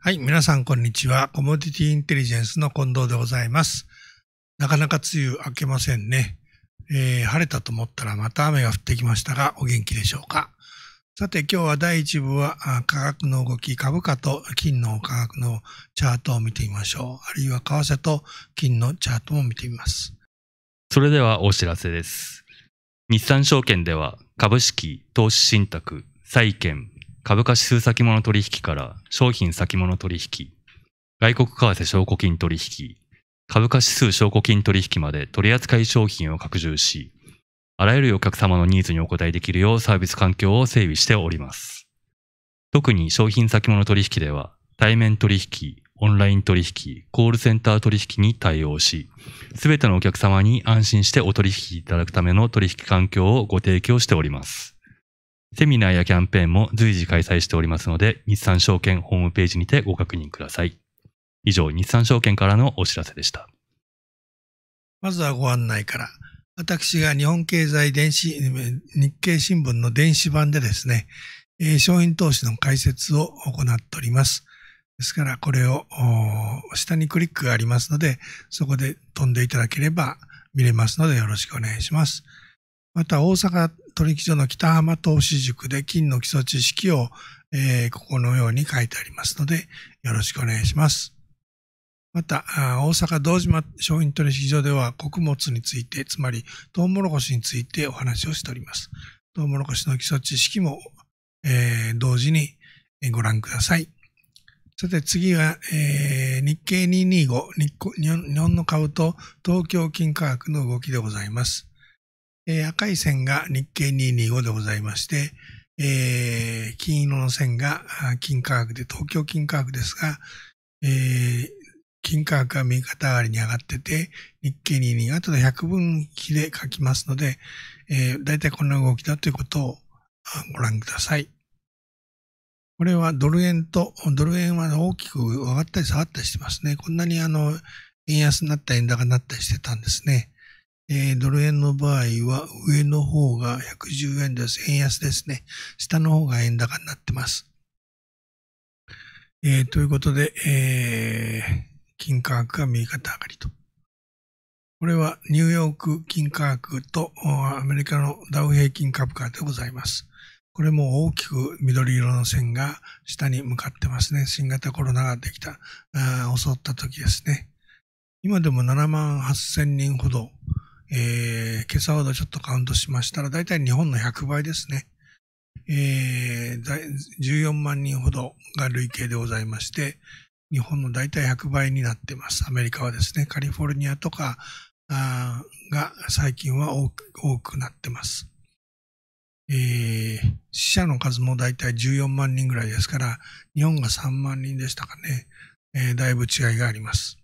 はい、皆さんこんにちは。コモディティインテリジェンスの近藤でございます。なかなか梅雨明けませんね。えー、晴れたと思ったらまた雨が降ってきましたが、お元気でしょうか。さて今日は第1部は価格の動き、株価と金の価格のチャートを見てみましょう。あるいは為替と金のチャートも見てみます。それではお知らせです。日産証券では株式、投資信託、債券、株価指数先物取引から商品先物取引、外国為替証拠金取引、株価指数証拠金取引まで取扱い商品を拡充し、あらゆるお客様のニーズにお応えできるようサービス環境を整備しております。特に商品先物取引では、対面取引、オンライン取引、コールセンター取引に対応し、すべてのお客様に安心してお取引いただくための取引環境をご提供しております。セミナーやキャンペーンも随時開催しておりますので、日産証券ホームページにてご確認ください。以上、日産証券からのお知らせでした。まずはご案内から。私が日本経済電子、日経新聞の電子版でですね、商品投資の解説を行っております。ですから、これを下にクリックがありますので、そこで飛んでいただければ見れますのでよろしくお願いします。また、大阪取引所の北浜投資塾で金の基礎知識を、えー、ここのように書いてありますので、よろしくお願いします。また、大阪道島商品取引所では穀物について、つまりトウモロコシについてお話をしております。トウモロコシの基礎知識も、えー、同時にご覧ください。さて次は、えー、日経225日本の株と東京金価格の動きでございます。えー、赤い線が日経225でございまして、えー、金色の線が金価格で東京金価格ですが、えー、金価格が右肩上がりに上がってて、日経22、後で100分比で書きますので、えー、大体こんな動きだということをご覧ください。これはドル円と、ドル円は大きく上がったり下がったりしてますね。こんなにあの、円安になったり円高になったりしてたんですね。えー、ドル円の場合は上の方が110円です。円安ですね。下の方が円高になってます。えー、ということで、えー、金価格が右肩上がりと。これはニューヨーク金価格とアメリカのダウ平均株価でございます。これも大きく緑色の線が下に向かってますね。新型コロナができた、襲った時ですね。今でも7万8000人ほどえー、今朝ほどちょっとカウントしましたら、だいたい日本の100倍ですね。えー、14万人ほどが累計でございまして、日本のだいたい100倍になってます。アメリカはですね、カリフォルニアとかが最近は多く多くなってます。えー、死者の数もだいたい14万人ぐらいですから、日本が3万人でしたかね、えー、だいぶ違いがあります。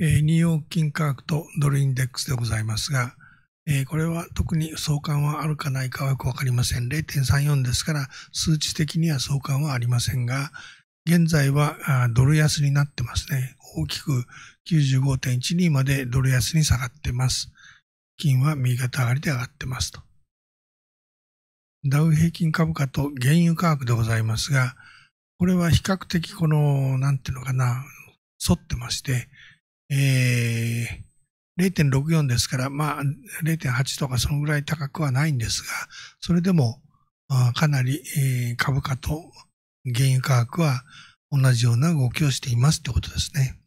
え、ニューヨーク金価格とドルインデックスでございますが、え、これは特に相関はあるかないかはよくわかりません。0.34ですから、数値的には相関はありませんが、現在はドル安になってますね。大きく95.12までドル安に下がってます。金は右肩上がりで上がってますと。ダウ平均株価と原油価格でございますが、これは比較的この、なんていうのかな、沿ってまして、えー、0.64ですから、まあ、0.8とかそのぐらい高くはないんですが、それでも、かなり、えー、株価と原油価格は同じような動きをしていますということですね。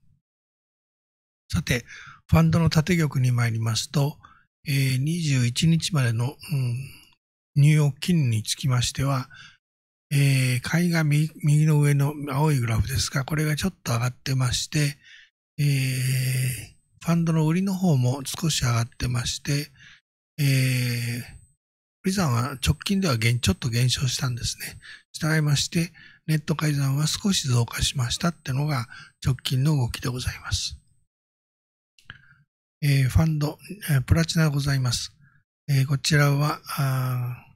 さて、ファンドの縦玉に参りますと、えー、21日までの、うん、ニューヨーク金につきましては、えー、買いが右の上の青いグラフですが、これがちょっと上がってまして、えー、ファンドの売りの方も少し上がってまして、えー、売り算は直近ではちょっと減少したんですね。従いまして、ネット改ざんは少し増加しましたってのが直近の動きでございます。えー、ファンド、えー、プラチナございます。えー、こちらは、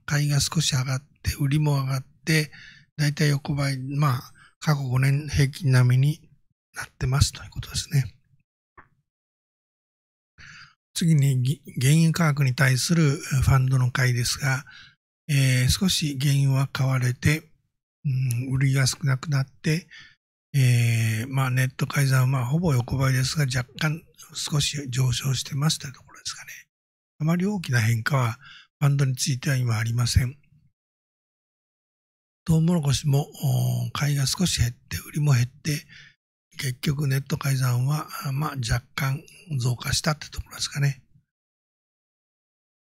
買いが少し上がって、売りも上がって、だいたい横ばい、まあ、過去5年平均並みになってますということですね。次に原油価格に対するファンドの買いですが、えー、少し原油は買われて、うん、売りが少なくなって、えーまあネット改ざんはまほぼ横ばいですが若干少し上昇してますというところですかね。あまり大きな変化はバンドについては今ありません。トウモロコシも買いが少し減って、売りも減って、結局ネット改ざんはまあ若干増加したってところですかね。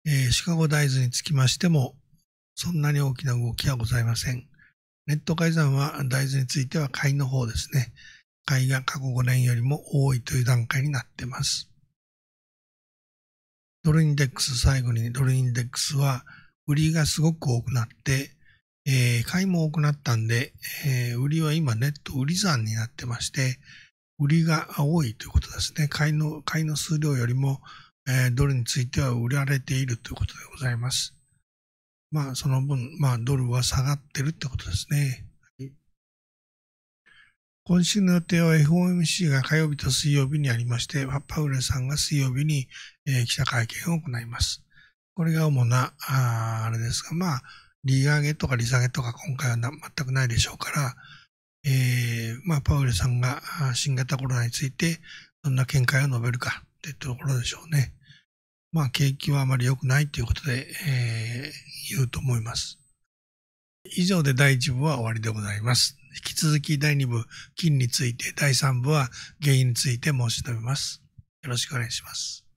えーシカゴ大豆につきましても、そんなに大きな動きはございません。ネット改ざんは大豆については買いの方ですね。買いが過去5年よりも多いという段階になっています。ドルインデックス、最後にドルインデックスは売りがすごく多くなって、えー買いも多くなったんで、えー売りは今ネット売り算になってまして、売りが多いということですね。買いの、買いの数量よりも、えードルについては売られているということでございます。まあ、その分、まあ、ドルは下がってるってことですね。今週の予定は FOMC が火曜日と水曜日にありまして、パウエルさんが水曜日に、えー記者会見を行います。これが主な、ああれですが、まあ、利上げとか利下げとか今回は全くないでしょうから、えーまあ、パウエルさんが新型コロナについてどんな見解を述べるかってところでしょうね。まあ、景気はあまり良くないということで、えー言うと思います。以上で第1部は終わりでございます。引き続き第2部、金について、第3部は原因について申し述べます。よろしくお願いします。